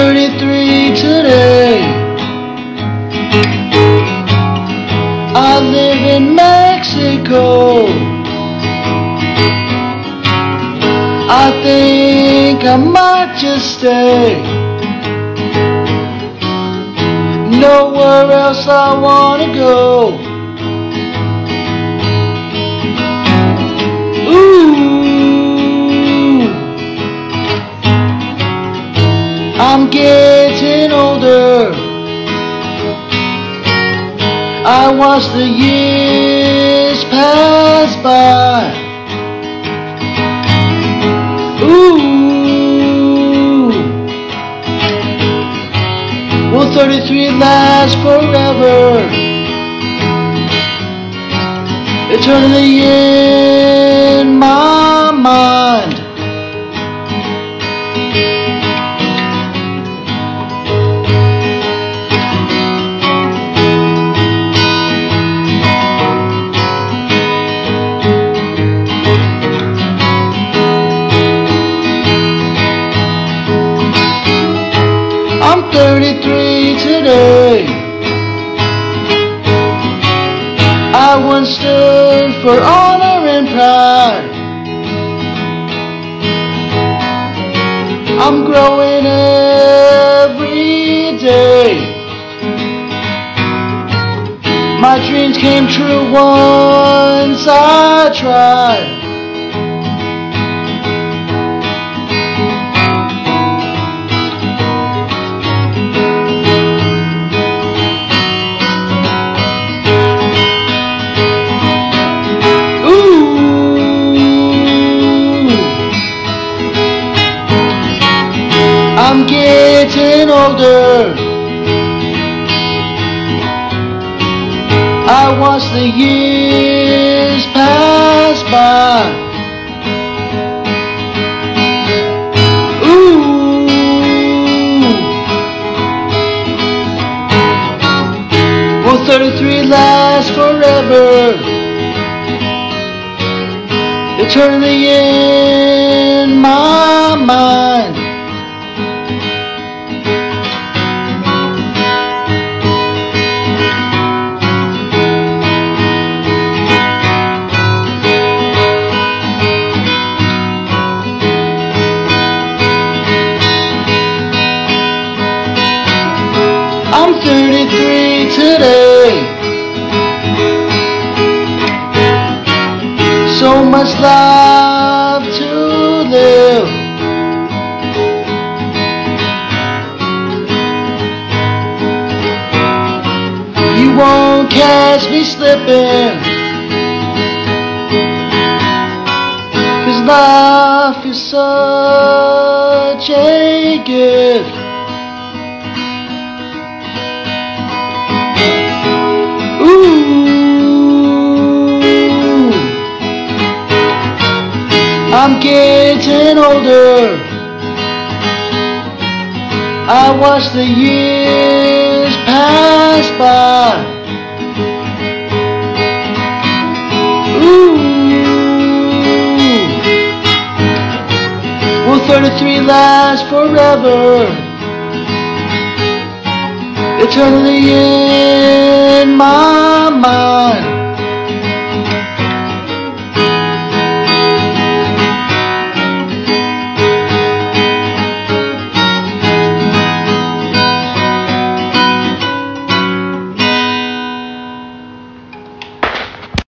33 today. I live in Mexico. I think I might just stay. Nowhere else I wanna go. Getting older. I watch the years pass by. Ooh, will 33 last forever? Eternally in my mind. 33 today. I once stood for honor and pride. I'm growing every day. My dreams came true once I tried. Older. I watch the years pass by. Ooh, will 33 last forever? eternally in my mind. 33 today. so much love to live. You won't catch me slipping. Cause life is such a gift. I'm getting older. I watch the years pass by. Ooh, will 33 last forever? Eternally in my.